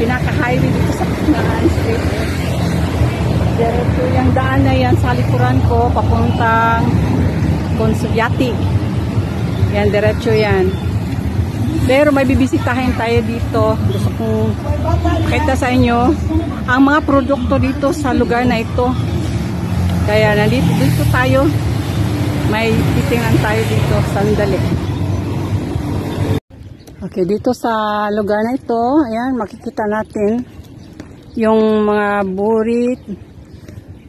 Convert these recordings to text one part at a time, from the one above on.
Pinaka-highway dito sa Paknan Street. Diretso yung daan na yan sa likuran ko, papuntang Consulyati. Yan, diretso yan. Pero may bibisitahin tayo dito. Gusto kong kita sa inyo ang mga produkto dito sa lugar na ito. Kaya nandito dito tayo. May titingnan tayo dito. Sandali. Okay, dito sa lugar na ito, ayan, makikita natin yung mga burit,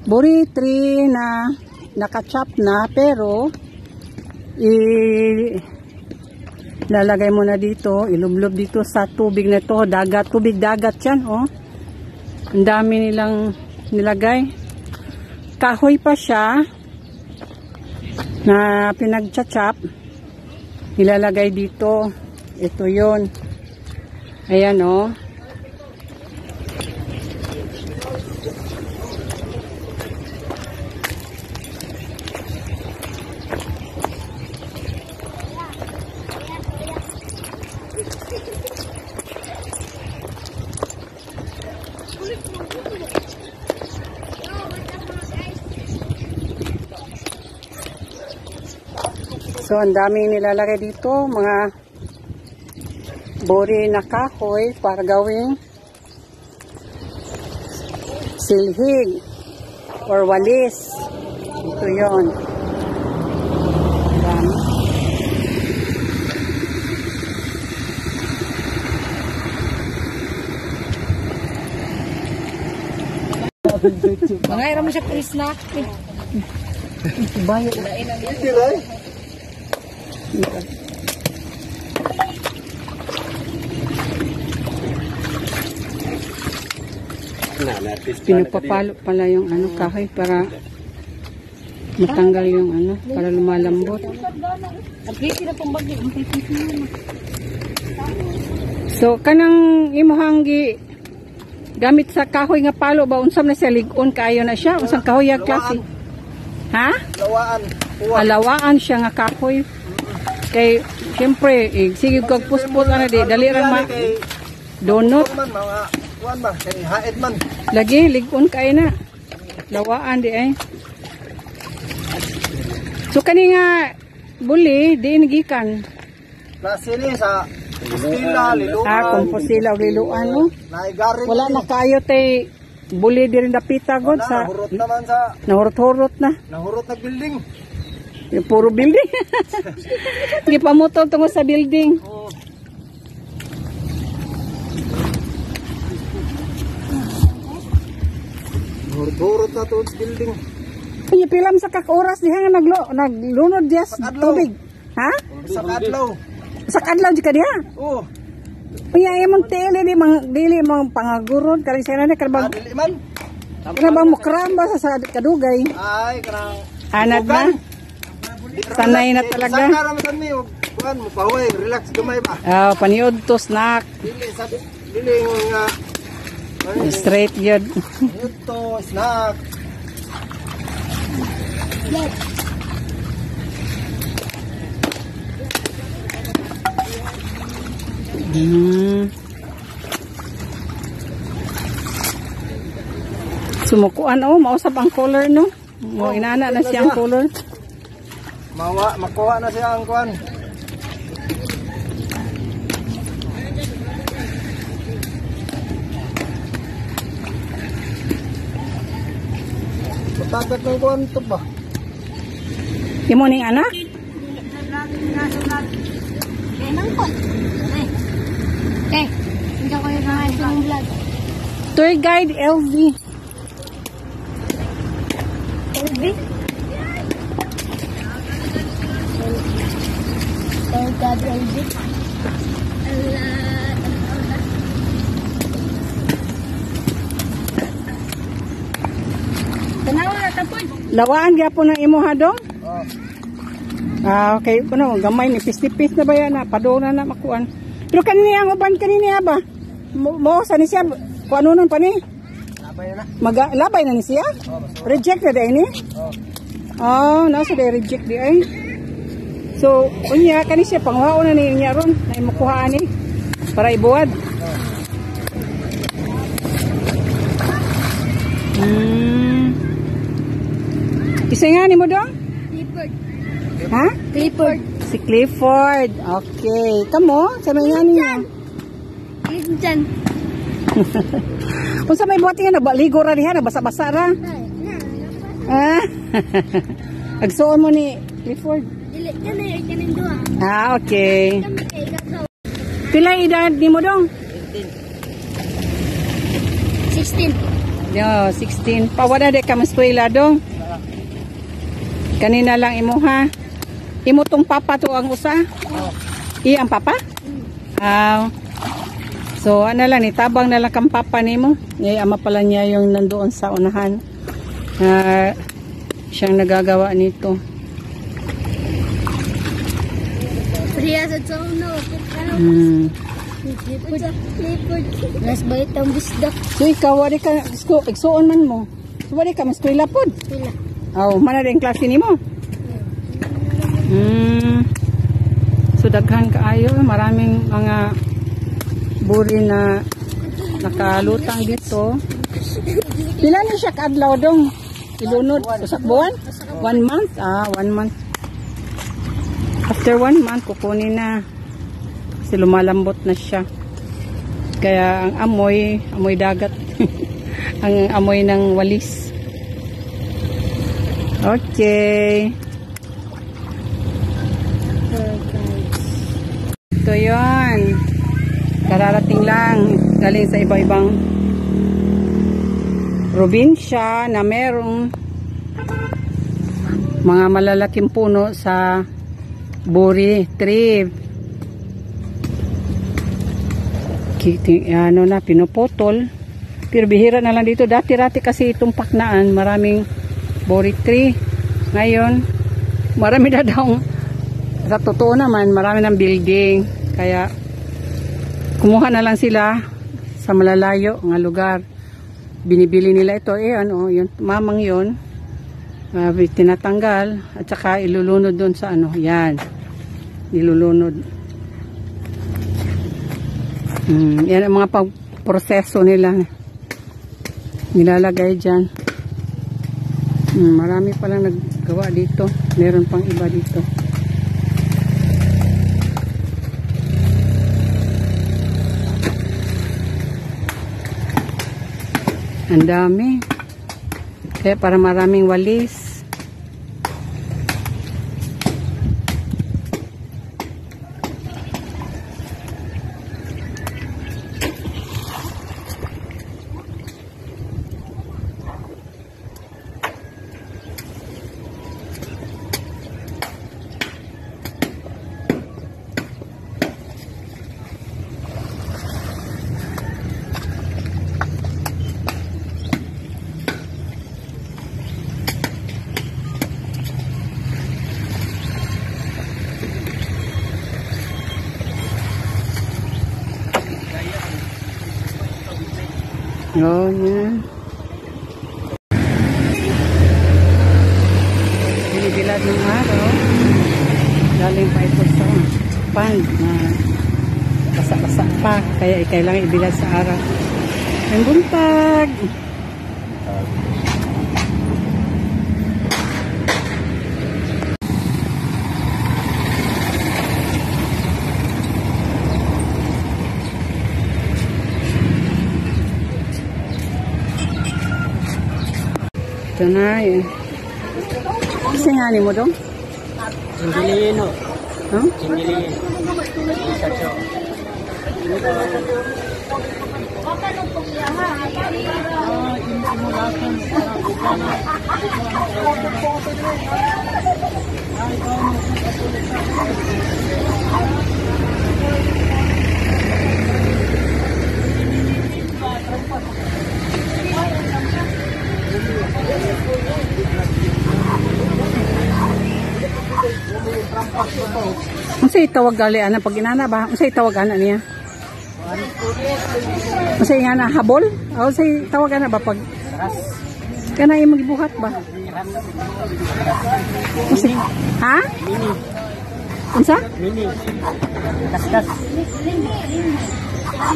burit tree na nakachop na, pero i lalagay mo dito, ilublob dito sa tubig na to, dagat, tubig dagat yan, oh. Ang dami nilang nilagay. Kahoy pa siya na pinagchachap, nilalagay dito. Ito yon Ayan, oh. So, ang daming nilalagay dito, mga bori na kahoy para gawing silhig or walis. Ito yon. Mga ira mo siya Chris na. Bayo. Pinapapalo pala yung ano kahoy para matanggal yung ano, para lumalambot. So kanang imuhanggi gamit sa kahoy nga palo ba unsam na siya ligon kayo na siya unsang kahoy ya klase? Ha? Lawaan. Alawaan siya nga kahoy. Kay syempre eh, sige kag puspos ana di dali ra ma donut kuan ba kay haid man. lagi ligon kay na. Lawaan di ay. So kani nga buli di nagikan. Klase ni sa Pila, liluan. Ah, komposila og liluan no. Wala na kayo tay buli di rin dapita god sa Nahurot naman sa nahurot-hurot na. nahurot na building. Yung puro building. Gipamutol tungo sa building. Oh. Nahurot na to sa building. Kanya pilam sa kakoras diha nga naglo naglunod diya sa tubig. Ha? Sa kadlaw. Sa kadlaw di ka diha. Oh, Kaya imong tele di mang dili mang pangagurod kani sa nana karabang adili man. karabang mo kramba sa, sa kadugay. Ay, kanang Anad na. Sanay na talaga. Sa karamasan mi og kuan mo pahoy, relax gamay ba. Ah, paniod to snack. Dili sa dili nga Straight yun. Ito, snack. Hmm. Sumukuan oh, mausap ang color no. Mo inana na siya ang color. Mawa, makuha na siya ang kuan. Patagat ng kuan to ba? Imo ning anak? Eh, nang po. Eh. Eh. Hindi ko yung mga itong vlog. Tour guide LV. Elvi? Oh God, Elvi. Tanawa na Lawaan gyapon ng imo ha dong? Oh, Ah, okay. Ano, gamay ni pis-pis na ba yan na? Pado na na makuan. Pero kanini ang uban kanini ba? Mo, mo sa ni siya, kung ano nun pa ni? labay na. Maga, labay na ni siya? Oh. Reject na dahil ni? Oh. Oh, nasa day reject di ay. So, unya kani siya pangwao na ni niya ron na imukuhaan ni. Para ibuwad. Hmm. Isa nga ni mo dong? Clifford. Ha? Clifford. Si Clifford. Okay. Kamo, sa may nga niya. Dyan. Kung sa may buhat nga, nabaligo ra diha, nabasa-basa ra. Ah. Agsuon mo ni Clifford. Ah, okay. Pila edad ni mo dong? 16. Yo, 16. Pawala de ka maskwela dong. Kanina lang imo ha. Imo tong papa to ang usa? Iya ang papa? Ah. so ano lang ni tabang na lang kang papa nimo. Ngay ama pala niya yung nandoon sa unahan. Na siyang nagagawa nito. Priya sa tsono. Hmm. Nas bayit ang bisdak. So ikaw wali ka sko igsuon man mo. So wali ka maskwela pod. Pila. Oh, mana din klase nimo? Hmm. So daghan kaayo, maraming mga buri na nakalutang dito. Pila ni siya kadlaw dong? Ilunod usak buwan? One month? Ah, one month. After one month, kukunin na. Kasi lumalambot na siya. Kaya ang amoy, amoy dagat. ang amoy ng walis. Okay. Ito yun. Kararating lang. Galing sa iba-ibang probinsya na merong mga malalaking puno sa Buri tree. Ano na, pinuputol. Pero bihira na lang dito. Dati-rati kasi itong paknaan, maraming Buri tree. Ngayon, marami na daw. Sa totoo naman, marami ng building. Kaya, kumuha na lang sila sa malalayo nga lugar. Binibili nila ito. Eh, ano, yun, mamang yun. Uh, tinatanggal. At saka ilulunod doon sa ano. Yan. Ilulunod. Hmm, yan ang mga pag- proseso nila. Nilalagay dyan. Hmm, marami palang naggawa dito. Meron pang iba dito. Ang dami. Kaya para maraming walis. Oh, yan. Binibilad ng araw. Galing pa ito sa pan na basa-basa pa. Kaya kailangan ibilad sa araw. Ang buntag! Ito na yun. Kasi nga ni mo dong? Indilino. Huh? Indilino. Isa siya. Unsay tawag gali ana pag inana ba? Unsay tawag ana niya? Unsay nga na habol? O unsay tawag ana ba pag kana imong gibuhat ba? Unsay ha? Unsa? Mini. Kaskas.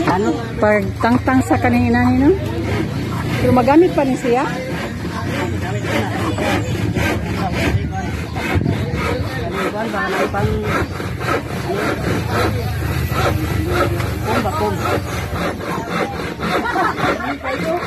Ano? Pag tangtang sa kanina ni no? Pero magamit pa ni siya? Kuan ba na pang Kuan ba kung Kani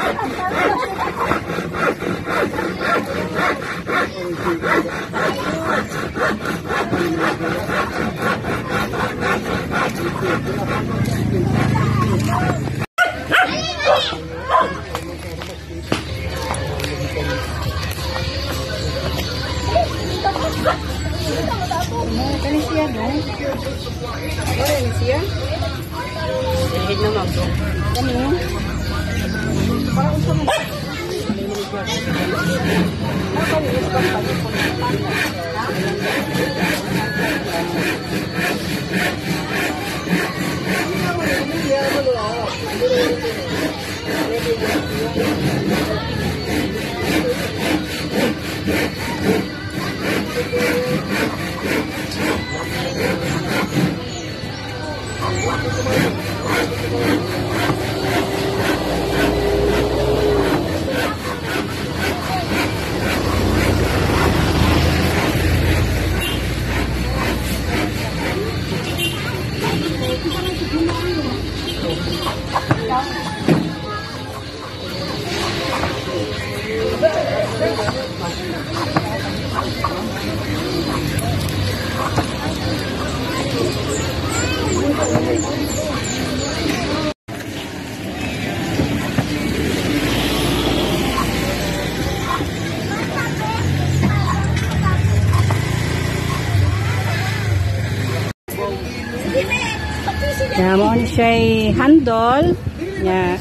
handle. Nya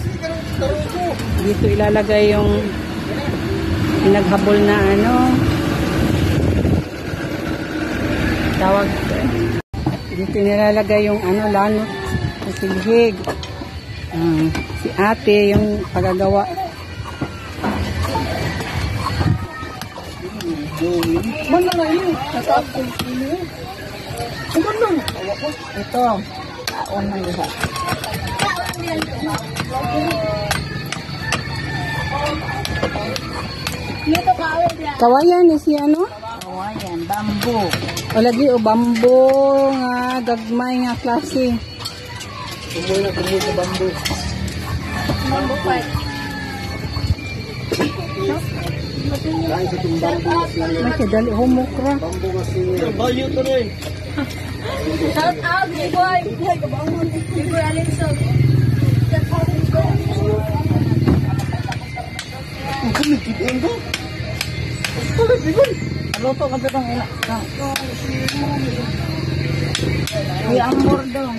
dito ilalagay yung pinaghabol na ano tawag dito nilalagay yung ano lanot silhig. Ah, si ate yung pagagawa. Mana na yun? Nasa Ito. Taon ng lahat. Kawayan ni si ano? Kawayan, bamboo. O lagi o bambo nga gagmay nga klase. Kumoy na kumoy sa bamboo. Bamboo part. Dahil sa itong bamboo nga kay dali humokra. Bamboo nga singit. Value to rin. Shout out, Igor! Igor Alinson. Ang kumikipin ko. Ano to ka bitang ina? Ay, amor daw.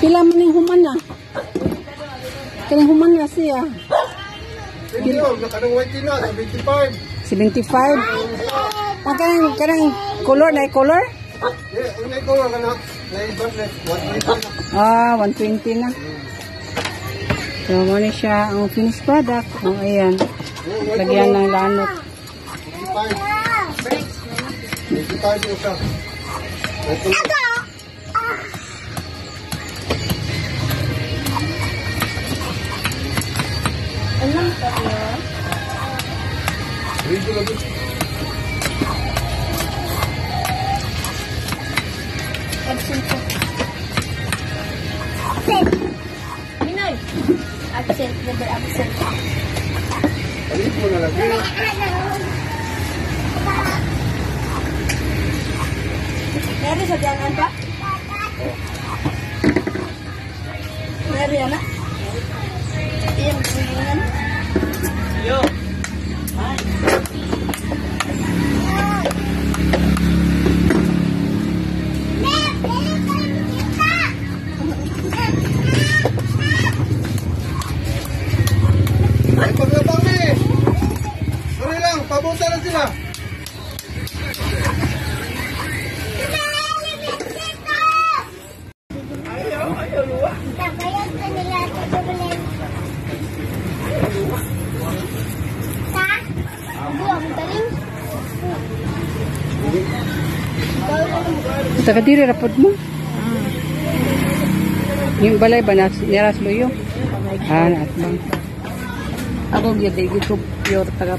Pila man ning human na? Kaning human na siya. Hindi ko, nakanang white na, 75. 75. Ang kanang kanang color na color? Yeah, unay ko nga na. Naibas na, 120 na. Ah, 120 na. So, ni siya ang finished product. Oh, ayan. Lagyan ng lanot. 25. 25 yung isa. Ito. Alam ka yun? Ready Absent, never absent. Alit mo na lagi. Meron sa diyangan pa? Meron yan na? Iyan, kulingan. Ay, Sa kadiri rapod mo? Yung balay ba nas niras luyo? Ah, naat bang. Ako gyud di ko pure taga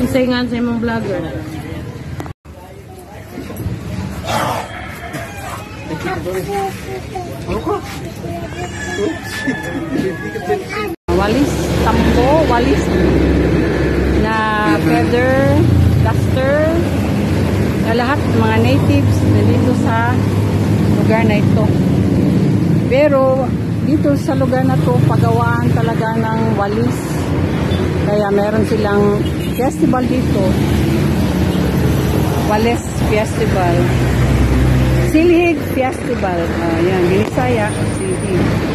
Isay nga sa imong vlogger. Walis, tambo, walis na feather, duster, na lahat mga natives na dito sa lugar na ito. Pero dito sa lugar na to, pagawaan talaga ng walis. Kaya meron silang festival dito. Walis Festival. Silhig Festival. Ah, yan, Binisaya, Silhig.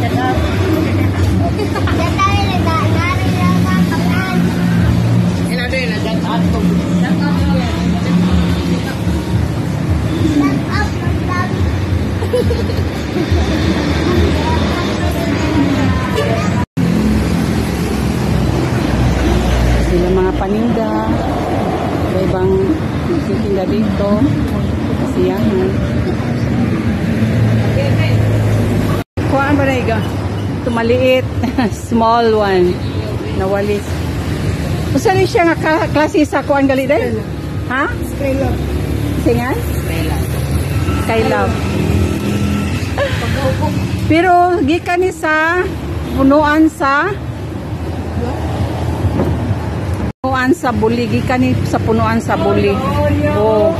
奶奶 maliit. Small one. Na walis. Usa ni siya nga klase sa kuhaan gali dahil? Ha? Skylar. Singan? Skylaw. Pero gikan ni sa punuan sa punuan sa buli gikan ni sa punuan sa buli. Oh.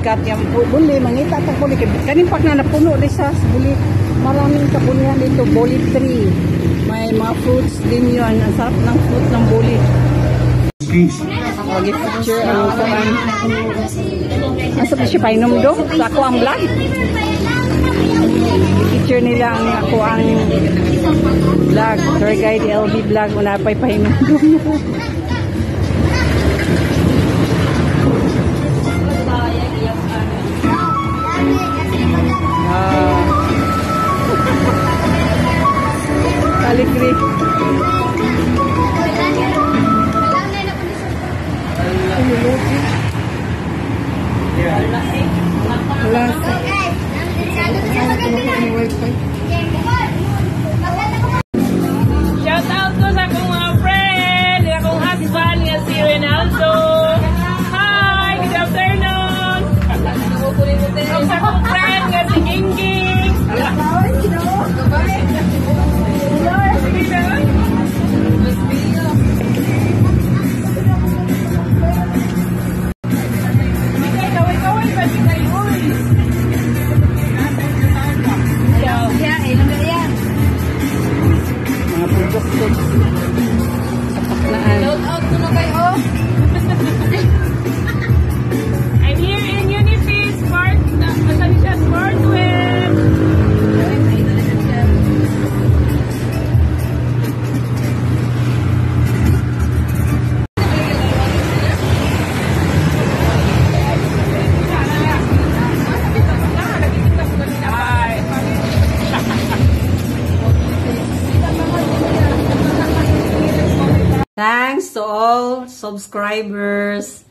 Ikat yung bu- buli mangita ta buli kanin pag na napuno di sa buli. Maraming kabulihan dito buli tree. May mga fruits din yon. Ang sarap ng fruit ng buli. Lagi picture ang kuan. Asa ba siya painom do? Sa ako ang vlog. Picture nila ang ako ang vlog. Tour guide LB vlog. Una pa'y painom do. Subscribers,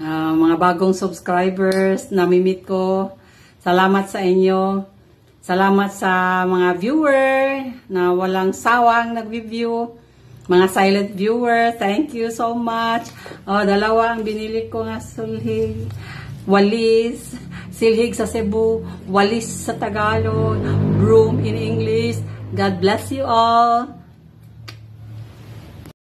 ah, mga bagong subscribers na meet ko. Salamat sa inyo. Salamat sa mga viewer na walang sawang nag-review. Mga silent viewer, thank you so much. Oh, dalawa ang binili ko nga sulhig. Walis, silhig sa Cebu, walis sa Tagalog, broom in English. God bless you all.